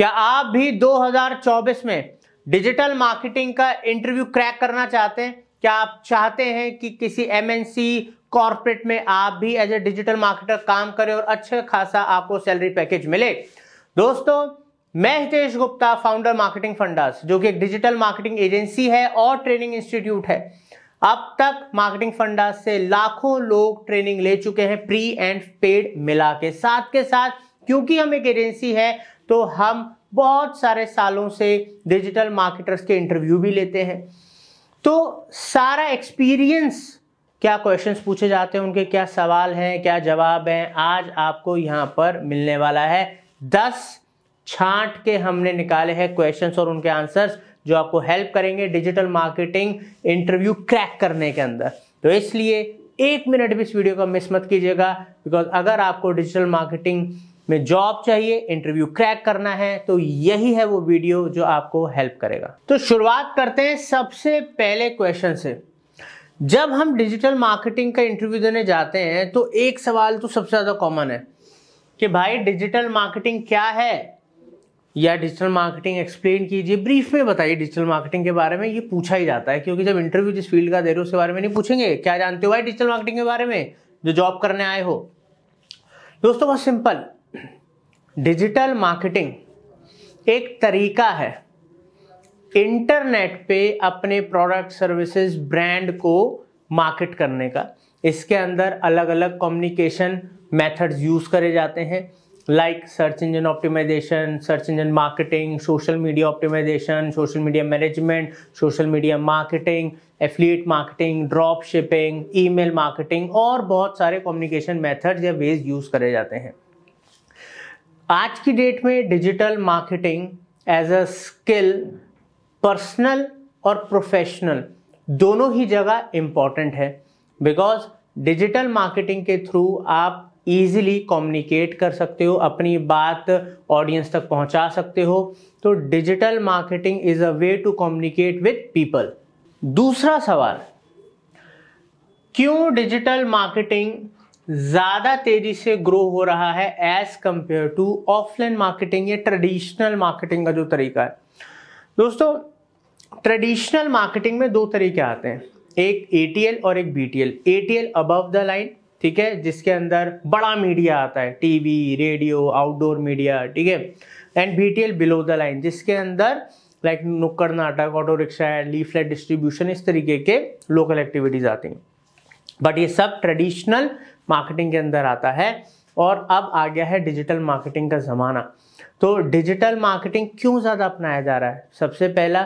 क्या आप भी 2024 में डिजिटल मार्केटिंग का इंटरव्यू क्रैक करना चाहते हैं? क्या आप चाहते हैं कि किसी एमएनसी कॉर्पोरेट में आप भी एज ए डिजिटल मार्केटर काम करें और अच्छा खासा आपको सैलरी पैकेज मिले? दोस्तों, मैं Hitesh Gupta founder marketing fundas जो कि एक डिजिटल मार्केटिंग एजेंसी है और ट्रेनिंग इंस्टीट्यूट है। अब तक मार्केटिंग फंडास से लाखों लोग ट्रेनिंग ले चुके हैं प्री एंड पेड मिला के साथ के साथ, क्योंकि हम एक एजेंसी है तो हम बहुत सारे सालों से डिजिटल मार्केटर्स के इंटरव्यू भी लेते हैं। तो सारा एक्सपीरियंस क्या क्वेश्चंस पूछे जाते हैं उनके, क्या सवाल हैं, क्या जवाब हैं, आज आपको यहाँ पर मिलने वाला है। दस छांट के हमने निकाले हैं क्वेश्चंस और उनके आंसर्स जो आपको हेल्प करेंगे डिजिटल मार्केटिंग इंटरव्यू क्रैक करने के अंदर। तो इसलिए एक मिनट भी इस वीडियो को मिस मत कीजिएगा बिकॉज़ अगर आपको डिजिटल मार्केटिंग में जॉब चाहिए इंटरव्यू क्रैक करना है तो यही है वो वीडियो जो आपको हेल्प करेगा। तो शुरुआत करते हैं सबसे पहले क्वेश्चन से। जब हम डिजिटल मार्केटिंग का इंटरव्यू देने जाते हैं तो एक सवाल तो सबसे ज़्यादा कॉमन है कि भाई डिजिटल मार्केटिंग क्या है? या डिजिटल मार्केटिंग एक्सप्लेन कीजिए। ब्रीफ में बताइए डिजिटल मार्केटिंग के बारे में, ये पूछा ही जाता है, क्योंकि जब इंटरव्यू जिस फ़ील्ड का दे रहे हो, उसके बारे में नहीं पूछेंगे। क्या जानते हो भाई डिजिटल मार्केटिंग के बारे में? जो जॉब करने आए हो। दोस्तों, बहुत सिंपल डिजिटल मार्केटिंग एक तरीका है। इंटरनेट पे अपने प्रोडक्ट सर्विसेज़ ब्रांड को मार्केट करने का। इसके अंदर अलग अलग कम्युनिकेशन मेथड्स यूज़ करे जाते हैं। Like search engine optimisation search engine marketing social media optimisation social media management social media marketing affiliate marketing drop shipping email marketing और बहुत सारे कम्युनिकेशन मेथड्स या वेज यूज़ करे जाते हैं। आज की डेट में digital marketing as a skill personal और प्रोफेशनल दोनों ही जगह इंपॉर्टेंट है। बिकॉज़ डिजिटल मार्केटिंग के थ्रू आप इजीली कम्युनिकेट कर सकते हो, अपनी बात ऑडियंस तक पहुँचा सकते हो। तो digital marketing is a way to communicate with people दूसरा सवाल, क्यों डिजिटल मार्केटिंग ज़्यादा तेज़ी से ग्रो हो रहा है as compare to offline marketing या ट्रेडिशनल मार्केटिंग का जो तरीका है। दोस्तों ट्रेडिशनल मार्केटिंग में दो तरीके आते हैं। एक एटीएल और एक B T L above the line ठीक है, जिसके अंदर बड़ा मीडिया आता है टीवी रेडियो आउटडोर मीडिया ठीक है and B T L below the line जिसके अंदर लाइक नुक्कड़ नाटक ऑटो रिक्शा लीफलेट डिस्ट्रीब्यूशन इस तरीके के लोकल एक्टिविटीज़ आती हैं। बट ये सब ट्रेडिशनल मार्केटिंग के अंदर आता है और अब आ गया है डिजिटल मार्केटिंग का ज़माना। तो डिजिटल मार्केटिंग क्यों ज़्यादा अपनाया जा रहा है? सबसे पहला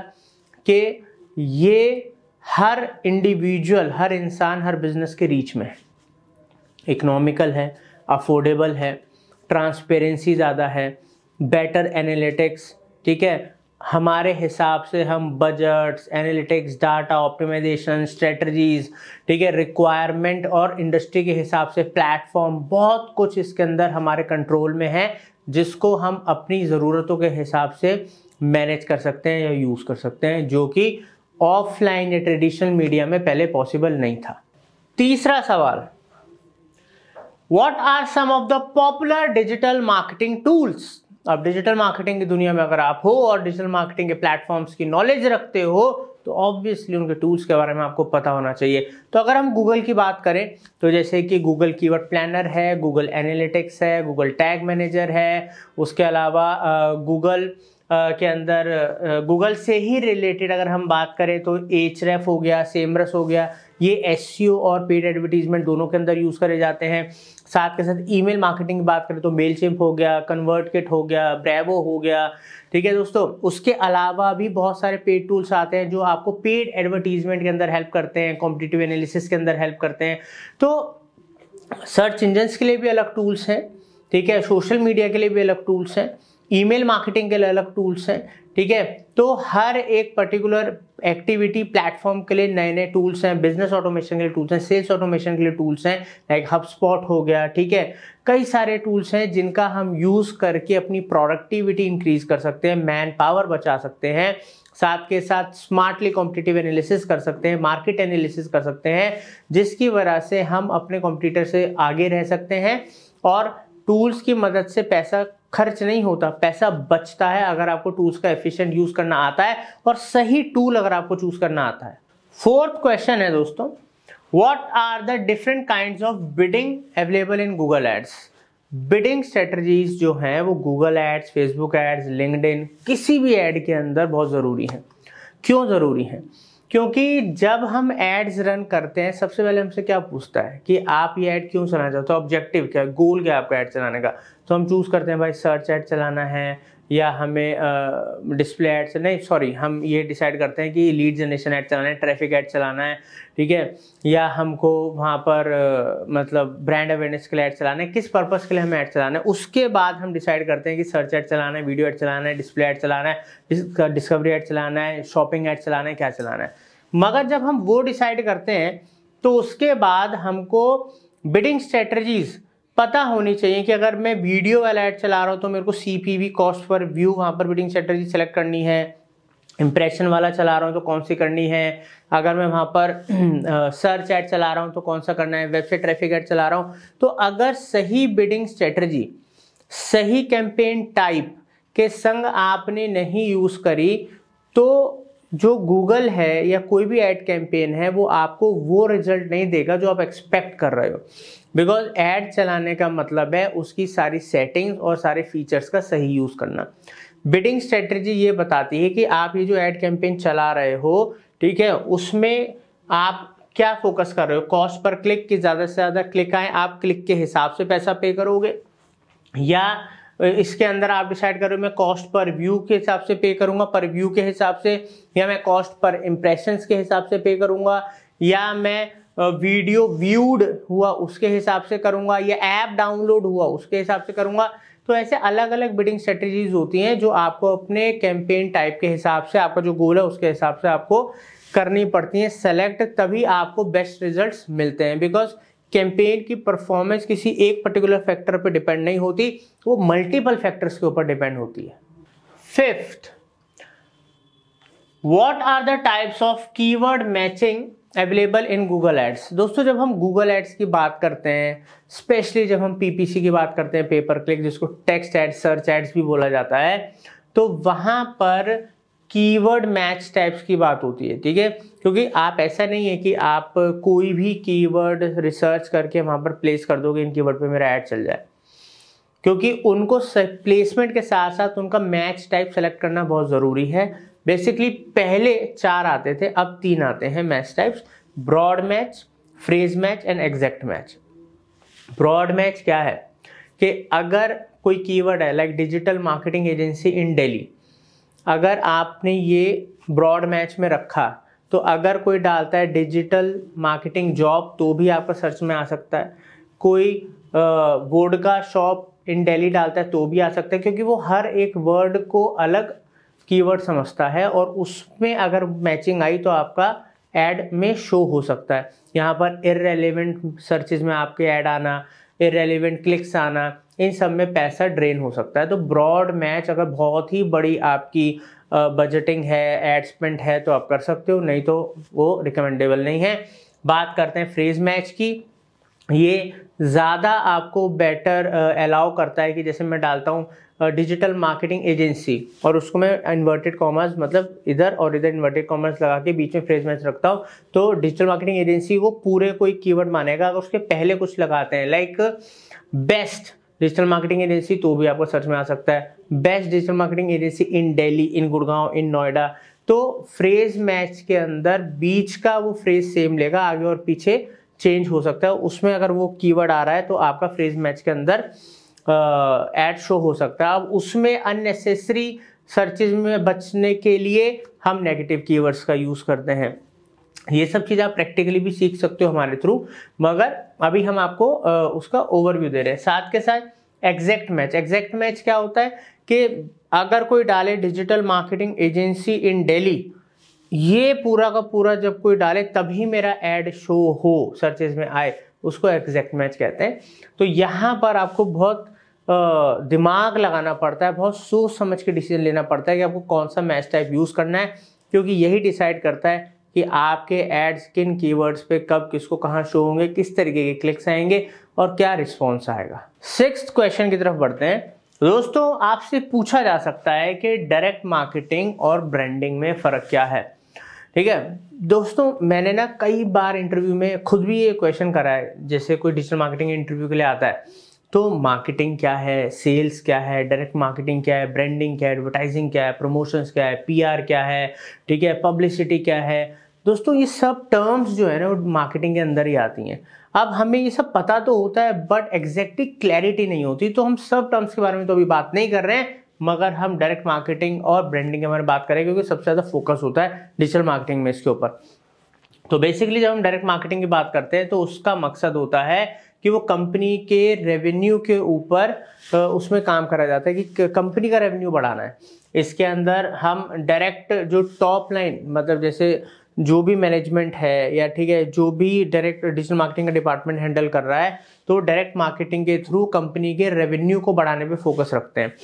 कि ये हर इंडिविजुअल, हर इंसान, हर बिज़नेस के रीच में है। इकोनॉमिकल है, अफोर्डेबल है, ट्रांसपेरेंसी ज़्यादा है, बेटर एनालिटिक्स, ठीक है? हमारे हिसाब से हम budgets analytics data optimisation strategies ठीक है रिक्वायरमेंट और इंडस्ट्री के हिसाब से प्लेटफॉर्म बहुत कुछ इसके अंदर हमारे कंट्रोल में है, जिसको हम अपनी ज़रूरतों के हिसाब से मैनेज कर सकते हैं या यूज़ कर सकते हैं, जो कि ऑफलाइन या ट्रेडिशनल मीडिया में पहले पॉसिबल नहीं था। तीसरा सवाल what are some of the popular digital marketing tools अब डिजिटल मार्केटिंग की दुनिया में अगर आप हो और डिजिटल मार्केटिंग के प्लेटफॉर्म्स की नॉलेज रखते हो तो ऑब्वियसली उनके टूल्स के बारे में आपको पता होना चाहिए। तो अगर हम गूगल की बात करें तो जैसे कि गूगल कीवर्ड प्लानर है गूगल एनालिटिक्स है गूगल टैग मैनेजर है, उसके अलावा गूगल के अंदर गूगल से ही रिलेटेड अगर हम बात करें तो एच हो गया सेमरस हो गया ये एस e और पेड एडवर्टीजमेंट दोनों के अंदर यूज़ करे जाते हैं। साथ के साथ ईमेल मार्केटिंग की बात करें तो मेल हो गया कन्वर्ट किट हो गया ब्रेवो हो गया, ठीक है दोस्तों? उसके अलावा भी बहुत सारे पेड टूल्स आते हैं जो आपको पेड एडवर्टीजमेंट के अंदर हेल्प करते हैं कॉम्पिटिटिव एनालिसिस के अंदर हेल्प करते हैं। तो सर्च इंजन्स के लिए भी अलग टूल्स हैं, ठीक है? सोशल मीडिया के लिए भी अलग टूल्स हैं ईमेल मार्केटिंग के लिए अलग टूल्स हैं ठीक है? तो हर एक पर्टिकुलर एक्टिविटी प्लेटफॉर्म के लिए नए नए टूल्स हैं बिज़नेस ऑटोमेशन के लिए टूल्स हैं सेल्स ऑटोमेशन के लिए टूल्स हैं लाइक हब स्पॉट हो गया, ठीक है? कई सारे टूल्स हैं जिनका हम यूज़ करके अपनी प्रोडक्टिविटी इंक्रीज कर सकते हैं मैन पावर बचा सकते हैं, साथ के साथ स्मार्टली कॉम्पिटिटिव एनालिसिस कर सकते हैं मार्केट एनालिसिस कर सकते हैं, जिसकी वजह से हम अपने कॉम्पिटिटर से आगे रह सकते हैं और टूल्स की मदद से पैसा खर्च नहीं होता, पैसा बचता है अगर आपको टूल्स का एफिशिएंट यूज़ करना आता है और सही टूल अगर आपको चूज़ करना आता है। फोर्थ क्वेश्चन है दोस्तों what are the different kinds of bidding available in Google ads bidding strategies जो हैं वो Google ads Facebook ads LinkedIn किसी भी एड के अंदर बहुत ज़रूरी है। क्यों ज़रूरी है? क्योंकि जब हम एड्स रन करते हैं सबसे पहले हमसे क्या पूछता है कि आप ये ऐड क्यों चलाना चाहते हो? ऑब्जेक्टिव क्या है? गोल क्या है आपका ऐड चलाने का? तो हम चूज़ करते हैं भाई सर्च ऐड चलाना है या हमें डिस्प्ले ऐड से नहीं सॉरी हम ये डिसाइड करते हैं कि लीड जनरेशन ऐड चलाना है ट्रैफ़िक ऐड चलाना है ठीक है? या हमको वहाँ पर आ, मतलब ब्रांड अवेयरनेस के लिए ऐड चलाना है किस पर्पज़ के लिए हमें ऐड चलाना है? उसके बाद हम डिसाइड करते हैं कि सर्च ऐड चलाना है वीडियो ऐड चलाना है डिस्प्ले ऐड चलाना है डिस्कवरी ऐड चलाना है शॉपिंग ऐड चलाना है क्या चलाना है? मगर जब हम वो डिसाइड करते हैं तो उसके बाद हमको बिडिंग स्ट्रेटजीज पता होनी चाहिए कि अगर मैं वीडियो वाला ऐड चला रहा हूँ तो मेरे को C P V cost per view वहाँ पर बिडिंग स्ट्रेटजी सेलेक्ट करनी है। इम्प्रेशन वाला चला रहा हूँ तो कौन सी करनी है? अगर मैं वहाँ पर सर्च ऐड चला रहा हूँ तो कौन सा करना है? वेबसाइट ट्रैफ़िक ऐड चला रहा हूँ। तो अगर सही बिडिंग स्ट्रेटजी सही कैंपेन टाइप के संग आपने नहीं यूज़ करी तो जो गूगल है या कोई भी एड कैंपेन है, वो आपको वो रिज़ल्ट नहीं देगा जो आप एक्सपेक्ट कर रहे हो। बिकॉज़ एड चलाने का मतलब है उसकी सारी सेटिंग्स और सारे फीचर्स का सही यूज़ करना। बिडिंग स्ट्रेटजी ये बताती है कि आप ये जो एड कैंपेन चला रहे हो, ठीक है, उसमें आप क्या फोकस कर रहे हो? कॉस्ट पर क्लिक की ज़्यादा से ज़्यादा क्लिक आए, आप क्लिक के हिसाब से पैसा पे करोगे? या इसके अंदर आप डिसाइड करो मैं कॉस्ट पर व्यू के हिसाब से पे करूँगा पर व्यू के हिसाब से, या मैं कॉस्ट पर इम्प्रेशन के हिसाब से पे करूँगा, या मैं वीडियो व्यूड हुआ उसके हिसाब से करूँगा, या ऐप डाउनलोड हुआ उसके हिसाब से करूँगा। तो ऐसे अलग अलग बिडिंग स्ट्रेटजीज होती हैं जो आपको अपने कैंपेन टाइप के हिसाब से, आपका जो गोल है उसके हिसाब से आपको करनी पड़ती हैं। सेलेक्ट तभी आपको बेस्ट रिजल्ट्स मिलते हैं। बिकॉज़ कैंपेन की परफॉर्मेंस किसी एक पर्टिकुलर फैक्टर पर डिपेंड नहीं होती, वो मल्टीपल फैक्टर्स के ऊपर डिपेंड होती है। Fifth what are the types of keyword matching available in Google ads दोस्तों, जब हम गूगल एड्स की बात करते हैं स्पेशली जब हम पीपीसी की बात करते हैं पेपर क्लिक जिसको टेक्स्ट एड्स सर्च एड्स भी बोला जाता है तो वहाँ पर कीवर्ड मैच टाइप्स की बात होती है, ठीक है? क्योंकि आप ऐसा नहीं है कि आप कोई भी कीवर्ड रिसर्च करके वहाँ पर प्लेस कर दोगे, इन कीवर्ड पे मेरा ऐड चल जाए। क्योंकि उनको प्लेसमेंट के साथ साथ उनका मैच टाइप सेलेक्ट करना बहुत ज़रूरी है। बेसिकली पहले चार आते थे, अब तीन आते हैं match types broad match phrase match and exact match broad match क्या है? कि अगर कोई कीवर्ड है like digital marketing agency in Delhi अगर आपने ये ब्रॉड मैच में रखा तो अगर कोई डालता है डिजिटल मार्केटिंग जॉब तो भी आपका सर्च में आ सकता है। कोई बोर्ड का शॉप इन डेली डालता है तो भी आ सकता है, क्योंकि वो हर एक वर्ड को अलग कीवर्ड समझता है और उसमें अगर मैचिंग आई तो आपका एड में शो हो सकता है। यहाँ पर इरेलीवेंट सर्चेज में आपके ऐड आना इरेलीवेंट क्लिक्स आना इन सब में पैसा ड्रेन हो सकता है। तो ब्रॉड मैच अगर बहुत ही बड़ी आपकी बजटिंग है एड स्पेंड है तो आप कर सकते हो, नहीं तो वो रिकमेंडेबल नहीं है। बात करते हैं फ्रेज मैच की। ये ज़्यादा आपको बेटर अलाउ करता है कि जैसे मैं डालता हूँ डिजिटल मार्केटिंग एजेंसी और उसको मैं इन्वर्टेड कॉमर्स मतलब इधर और इधर इन्वर्टेड कॉमर्स लगा के बीच में फ्रेज मैच रखता हूँ तो डिजिटल मार्केटिंग एजेंसी वो पूरे कोई कीवर्ड मानेगा, अगर उसके पहले कुछ लगाते हैं like best digital marketing agency तो भी आपको सर्च में आ सकता है। Best digital marketing agency in Delhi in Gurgaon in Noida तो फ्रेज मैच के अंदर बीच का वो फ्रेज सेम लेगा, आगे और पीछे चेंज हो सकता है। उसमें अगर वो कीवर्ड आ रहा है तो आपका फ्रेज मैच के अंदर एड शो हो सकता है। अब उसमें अननेसेसरी सर्चेज में बचने के लिए हम नेगेटिव कीवर्ड्स का यूज़ करते हैं। ये सब चीज़ आप प्रैक्टिकली भी सीख सकते हो हमारे थ्रू मगर अभी हम आपको उसका ओवरव्यू दे रहे हैं। साथ के साथ एग्जैक्ट मैच एग्जैक्ट मैच क्या होता है कि अगर कोई डाले digital marketing agency in Delhi ये पूरा का पूरा जब कोई डाले तभी मेरा एड शो हो सर्चेज में आए, उसको एग्जैक्ट मैच कहते हैं। तो यहाँ पर आपको बहुत दिमाग लगाना पड़ता है, बहुत सोच समझ के डिसीज़न लेना पड़ता है कि आपको कौन सा मैच टाइप यूज़ करना है, क्योंकि यही डिसाइड करता है कि आपके एड्स किन कीवर्ड्स पे कब किसको कहाँ शो होंगे, किस तरीके के क्लिक्स आएँगे और क्या रिस्पॉन्स आएगा। सिक्स क्वेश्चन की तरफ़ बढ़ते हैं। दोस्तों, आपसे पूछा जा सकता है कि डायरेक्ट मार्केटिंग और ब्रांडिंग में फ़र्क क्या है। ठीक है? दोस्तों, मैंने ना कई बार इंटरव्यू में खुद भी ये क्वेश्चन करा है, जैसे कोई डिजिटल मार्केटिंग इंटरव्यू के लिए आता है। तो मार्केटिंग क्या है? सेल्स क्या है? डायरेक्ट मार्केटिंग क्या है? ब्रांडिंग क्या है? एडवर्टाइजिंग क्या है? प्रमोशंस क्या है? पीआर क्या है? ठीक है? पब्लिसिटी क्या है? दोस्तों, ये सब टर्म्स जो है ना, वो मार्केटिंग के अंदर ही आती हैं। अब हमें ये सब पता तो होता है बट एग्जैक्टली क्लैरिटी नहीं होती तो हम सब टर्म्स के बारे में तो अभी बात नहीं कर रहे हैं, मगर हम डायरेक्ट मार्केटिंग और ब्रांडिंग के बारे में बात करें, क्योंकि सबसे ज़्यादा फोकस होता है डिजिटल मार्केटिंग में इसके ऊपर। तो बेसिकली जब हम डायरेक्ट मार्केटिंग की बात करते हैं तो उसका मकसद होता है कि वो कंपनी के रेवेन्यू के ऊपर उसमें काम करा जाता है कि कंपनी का रेवेन्यू बढ़ाना है। इसके अंदर हम डायरेक्ट जो टॉप लाइन मतलब जैसे जो भी मैनेजमेंट है या ठीक है, जो भी डायरेक्ट डिजिटल मार्केटिंग का डिपार्टमेंट हैंडल कर रहा है तो डायरेक्ट मार्केटिंग के थ्रू कंपनी के रेवेन्यू को बढ़ाने पे फोकस रखते हैं।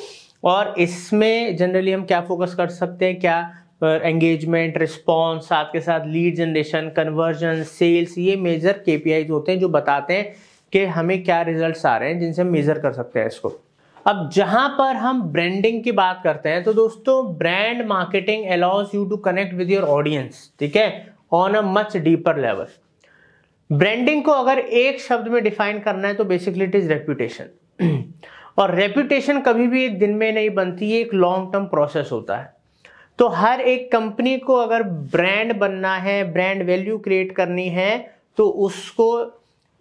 और इसमें जनरली हम क्या फोकस कर सकते हैं? क्या एंगेजमेंट रिस्पॉन्स साथ के साथ लीड जनरेशन कन्वर्जन सेल्स ये मेजर के होते हैं जो बताते हैं कि हमें क्या रिजल्ट्स आ रहे हैं, जिनसे हम मेजर कर सकते हैं इसको। अब जहाँ पर हम ब्रांडिंग की बात करते हैं तो दोस्तों brand marketing allows you to connect with your audience ठीक है? On a much deeper level branding को अगर एक शब्द में डिफाइन करना है तो बेसिकली इट इज़ रेप्यूटेशन और रेप्यूटेशन कभी भी एक दिन में नहीं बनती एक लॉन्ग टर्म प्रोसेस होता है. तो हर एक कंपनी को अगर ब्रांड बनना है ब्रांड वैल्यू क्रिएट करनी है तो उसको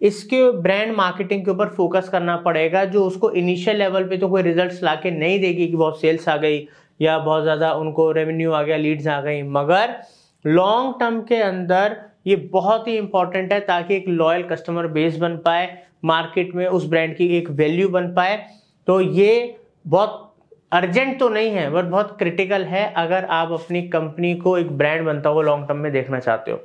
इसके ब्रांड मार्केटिंग के ऊपर फोकस करना पड़ेगा, जो उसको इनिशियल लेवल पे तो कोई रिजल्ट्स ला के नहीं देगी कि बहुत सेल्स आ गई या बहुत ज़्यादा उनको रेवेन्यू आ गया लीड्स आ गई। मगर लॉन्ग टर्म के अंदर ये बहुत ही इंपॉर्टेंट है ताकि एक लॉयल कस्टमर बेस बन पाए मार्केट में उस ब्रांड की एक वैल्यू बन पाए। तो ये बहुत अर्जेंट तो नहीं है बट बहुत क्रिटिकल है अगर आप अपनी कंपनी को एक ब्रांड बनता हुआ लॉन्ग टर्म में देखना चाहते हो।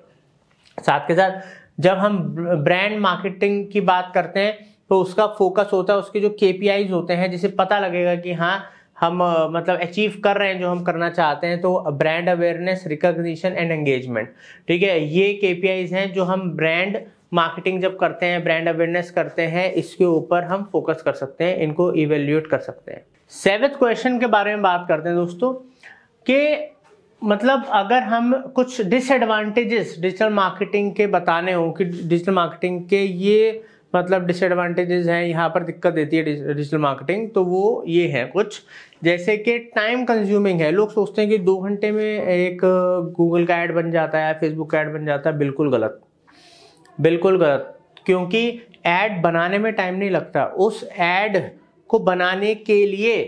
साथ के साथ जब हम ब्रांड मार्केटिंग की बात करते हैं तो उसका फोकस होता है, उसके जो के होते हैं, जिसे पता लगेगा कि हाँ हम मतलब अचीव कर रहे हैं जो हम करना चाहते हैं तो brand awareness recognition and engagement ठीक है? ये के हैं जो हम ब्रांड मार्केटिंग जब करते हैं ब्रांड अवेयरनेस करते हैं, इसके ऊपर हम फोकस कर सकते हैं, इनको इवेल्यूएट कर सकते हैं। सेवेंथ क्वेश्चन के बारे में बात करते हैं दोस्तों, कि मतलब अगर हम कुछ डिसएडवांटेजेस डिजिटल मार्केटिंग के बताने हो कि डिजिटल मार्केटिंग के ये मतलब डिसएडवांटेजेस हैं, यहाँ पर दिक्कत देती है डिजिटल मार्केटिंग तो वो ये है कुछ। जैसे कि टाइम कंज्यूमिंग है। लोग सोचते हैं कि दो घंटे में एक गूगल का ऐड बन जाता है फेसबुक का ऐड बन जाता है, बिल्कुल गलत। बिल्कुल गलत। क्योंकि ऐड बनाने में टाइम नहीं लगता। उस ऐड को बनाने के लिए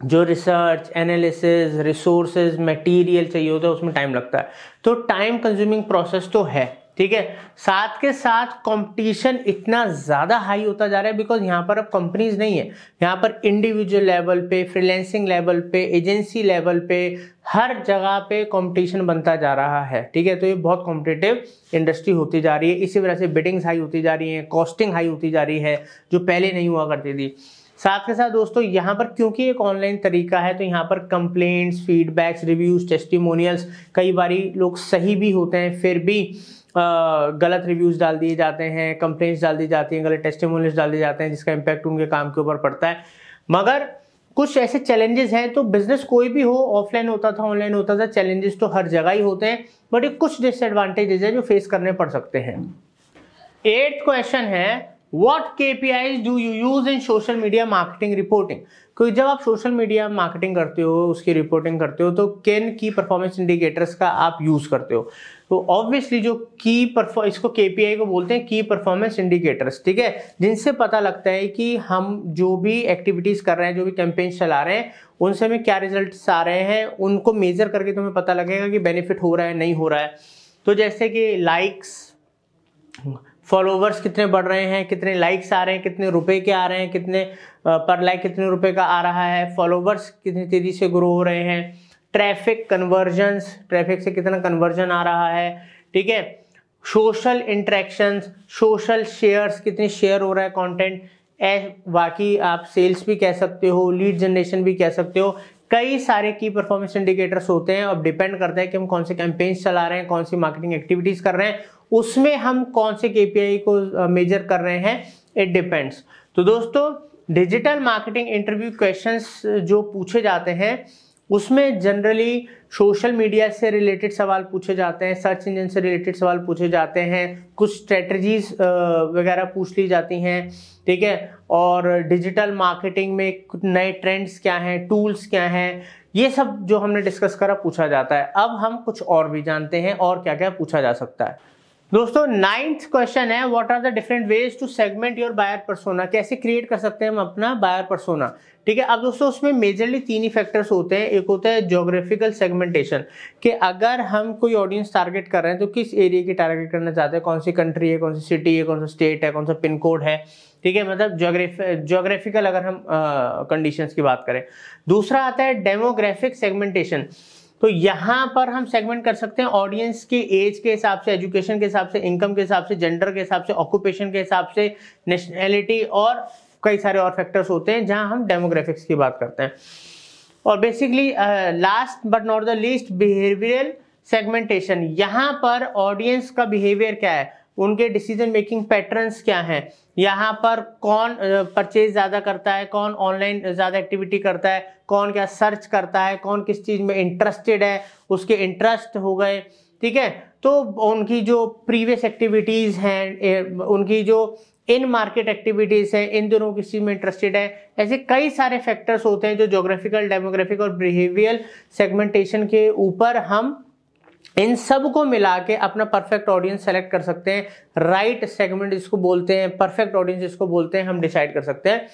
जो रिसर्च एनालिसिस रिसोर्सेज मटेरियल चाहिए होता है, उसमें टाइम लगता है। तो टाइम कंज्यूमिंग प्रोसेस तो है, ठीक है? साथ के साथ कंपटीशन इतना ज़्यादा हाई होता जा रहा है बिकॉज़ यहाँ पर अब कंपनीज़ नहीं है। यहाँ पर इंडिविजुअल लेवल पे फ्रीलैंसिंग लेवल पे एजेंसी लेवल पे, हर जगह पे कंपटीशन बनता जा रहा है, ठीक है? तो ये बहुत कॉम्पिटेटिव इंडस्ट्री होती जा रही है। इसी वजह से बिडिंग्स हाई होती जा रही है कॉस्टिंग हाई होती जा रही है, जो पहले नहीं हुआ करती थी। साथ के साथ दोस्तों, यहाँ पर क्योंकि एक ऑनलाइन तरीका है तो यहाँ पर कंप्लेंट्स फीडबैक्स रिव्यूज़ टेस्टिमोनियल्स कई बारी लोग सही भी होते हैं, फिर भी गलत रिव्यूज़ डाल दिए जाते हैं कंप्लेंट्स डाल दी जाती हैं, गलत टेस्टिमोनियल्स डाल दिए जाते हैं, जिसका इम्पैक्ट उनके काम के ऊपर पड़ता है। मगर, कुछ ऐसे चैलेंजेस हैं तो बिज़नेस कोई भी हो ऑफलाइन होता था ऑनलाइन होता था चैलेंजेस तो हर जगह ही होते हैं बट ये कुछ डिसएडवांटेजेस है जो फेस करने पड़ सकते हैं। एट्थ क्वेश्चन है what K P I do you use in social media marketing reporting क्योंकि जब आप सोशल मीडिया मार्केटिंग करते हो, उसकी रिपोर्टिंग करते हो तो किन की परफॉर्मेंस इंडिकेटर्स का आप यूज़ करते हो। तो ऑब्वियसली जो की इसको के पी आई को बोलते हैं की परफॉर्मेंस इंडिकेटर्स ठीक है? जिनसे पता लगता है कि हम जो भी एक्टिविटीज़ कर रहे हैं, जो भी कैंपेन्स चला रहे हैं, उनसे हमें क्या रिज़ल्ट आ रहे हैं, उनको मेजर करके तुम्हें पता लगेगा कि बेनिफिट हो रहा है, नहीं हो रहा है। तो जैसे कि लाइक्स फॉलोवर्स कितने बढ़ रहे हैं, कितने लाइक्स आ रहे हैं, कितने रुपए के आ रहे हैं, कितने पर लाइक कितने रुपए का आ रहा है, फॉलोवर्स कितनी तेज़ी से ग्रो हो रहे हैं ट्रैफ़िक कन्वर्जन्स ट्रैफ़िक से कितना कन्वर्जन आ रहा है, ठीक है? सोशल इंट्रैक्शंस सोशल शेयर्स कितने शेयर हो रहा है कंटेंट बाकी आप सेल्स भी कह सकते हो लीड जनरेशन भी कह सकते हो, कई सारे की परफॉर्मेंस इंडिकेटर्स होते हैं और डिपेंड करता है कि हम कौन से कैंपेन्स चला रहे हैं, कौन सी मार्केटिंग एक्टिविटीज़ कर रहे हैं उसमें हम कौन से केपीआई को मेजर कर रहे हैं? इट डिपेंड्स तो दोस्तों डिजिटल मार्केटिंग इंटरव्यू क्वेश्चंस जो पूछे जाते हैं, उसमें जनरली सोशल मीडिया से रिलेटेड सवाल पूछे जाते हैं सर्च इंजन से रिलेटेड सवाल पूछे जाते हैं, कुछ स्ट्रेटजीज वगैरह पूछ ली जाती हैं, ठीक है? और डिजिटल मार्केटिंग में नए ट्रेंड्स क्या हैं टूल्स क्या हैं, ये सब जो हमने डिस्कस करा, पूछा जाता है। अब हम कुछ और भी जानते हैं, और क्या क्या पूछा जा सकता है। दोस्तों नाइन्थ क्वेश्चन है what are the different ways to segment your buyer persona कैसे क्रिएट कर सकते हैं हम अपना बायर परसोना ठीक है, अब दोस्तों, उसमें मेजरली तीन ही फैक्टर्स होते हैं। एक होता है जोग्राफिकल सेगमेंटेशन कि अगर हम कोई ऑडियंस टारगेट कर रहे हैं तो किस एरिया की टारगेट करना चाहते हैं? कौन सी कंट्री है, कौन सी सिटी है, कौन सा स्टेट है, कौन सा पिन कोड है? ठीक है मतलब जोग्राफिकल अगर हम कंडीशंस की बात करें। दूसरा आता है डेमोग्राफिक सेगमेंटेशन तो यहाँ पर हम सेगमेंट कर सकते हैं ऑडियंस के एज के हिसाब से एजुकेशन के हिसाब से इनकम के हिसाब से जेंडर के हिसाब से ऑक्यूपेशन के हिसाब से नेशनैलिटी और कई सारे और फैक्टर्स होते हैं जहाँ हम डेमोग्राफिक्स की बात करते हैं। और basically last but not the least behavioural segmentation यहाँ पर ऑडियंस का बिहेवियर क्या है? उनके डिसीज़न मेकिंग पैटर्न्स क्या हैं? यहाँ पर कौन परचेज ज़्यादा करता है, कौन ऑनलाइन ज़्यादा एक्टिविटी करता है, कौन क्या सर्च करता है, कौन किस चीज़ में इंटरेस्टेड है, उसके इंटरेस्ट हो गए, ठीक है? तो उनकी जो प्रीवियस एक्टिविटीज़ हैं उनकी जो इन मार्केट एक्टिविटीज़ है, इन दोनों किस चीज़ में इंटरेस्टेड है, ऐसे कई सारे फैक्टर्स होते हैं जो जोग्राफिकल डेमोग्राफिक और बिहेवियल सेगमेंटेशन के ऊपर हम इन सबको मिला के अपना परफेक्ट ऑडियंस सेलेक्ट कर सकते हैं। राइट सेगमेंट जिसको बोलते हैं परफेक्ट ऑडियंस जिसको बोलते हैं, हम डिसाइड कर सकते हैं।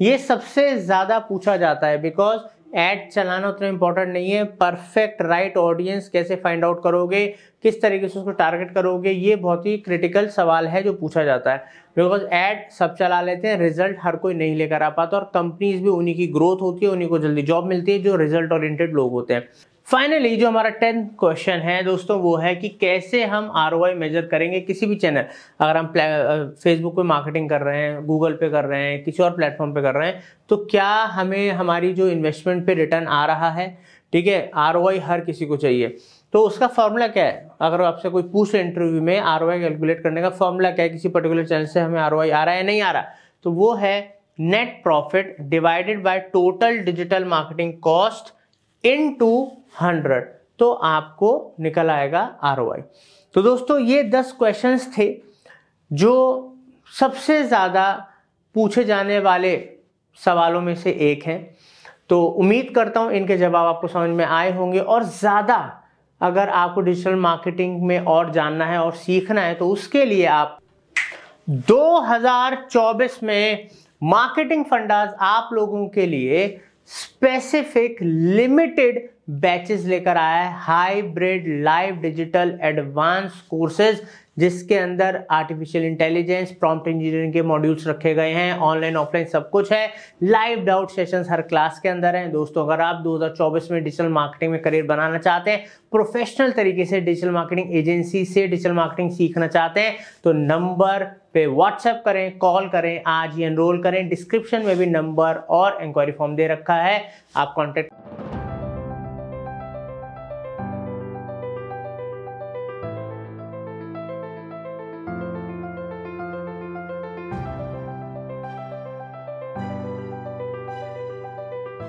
ये सबसे ज़्यादा पूछा जाता है बिकॉज़ एड चलाना उतना इंपॉर्टेंट नहीं है। परफेक्ट राइट ऑडियंस कैसे फाइंड आउट करोगे? किस तरीके से उसको टारगेट करोगे? ये बहुत ही क्रिटिकल सवाल है जो पूछा जाता है। बिकॉज़ एड सब चला लेते हैं रिज़ल्ट हर कोई नहीं लेकर आ पाता और कंपनीज़ भी उन्हीं की ग्रोथ होती है, उन्हीं को जल्दी जॉब मिलती है, जो रिज़ल्ट ओरिएंटेड लोग होते हैं। फाइनली जो हमारा टेंथ क्वेश्चन है, दोस्तों, वो है कि कैसे हम आरओआई मेजर करेंगे किसी भी चैनल अगर हम फेसबुक पे मार्केटिंग कर रहे हैं गूगल पे कर रहे हैं, किसी और प्लेटफॉर्म पे कर रहे हैं तो क्या हमें हमारी जो इन्वेस्टमेंट पे रिटर्न आ रहा है? ठीक है आरओआई हर किसी को चाहिए। तो उसका फॉर्मूला क्या है? अगर आपसे कोई पूछ इंटरव्यू में आरओआई कैलकुलेट करने का फॉर्मूला क्या है, किसी पर्टिकुलर चैनल से हमें आरओआई आ रहा है नहीं आ रहा तो वो है net profit divided by total digital marketing cost into hundred. तो आपको निकल आएगा आर तो दोस्तों, ये दस क्वेश्चंस थे जो सबसे ज़्यादा पूछे जाने वाले सवालों में से एक हैं। तो उम्मीद करता हूँ इनके जवाब आपको समझ में आए होंगे। और ज़्यादा अगर आपको डिजिटल मार्केटिंग में और जानना है और सीखना है तो उसके लिए आप 2024 में मार्केटिंग फंडाज आप लोगों के लिए स्पेसिफिक लिमिटेड बैचेस लेकर आया है hybrid live digital advance courses, जिसके अंदर आर्टिफिशियल इंटेलिजेंस, प्रॉम्प्ट इंजीनियरिंग के मॉड्यूल्स रखे गए हैं, ऑनलाइन, ऑफलाइन सब कुछ है। लाइव डाउट सेशंस हर क्लास के अंदर हैं। दोस्तों, अगर आप 2024 में डिजिटल मार्केटिंग में करियर बनाना चाहते हैं, प्रोफेशनल तरीके से डिजिटल मार्केटिंग एजेंसी से डिजिटल मार्केटिंग सीखना चाहते हैं तो नंबर पे व्हाट्सएप करें, कॉल करें, आज ही एनरोल करें। डिस्क्रिप्शन में भी नंबर और इंक्वायरी फॉर्म दे रखा है। आप कॉन्टेक्ट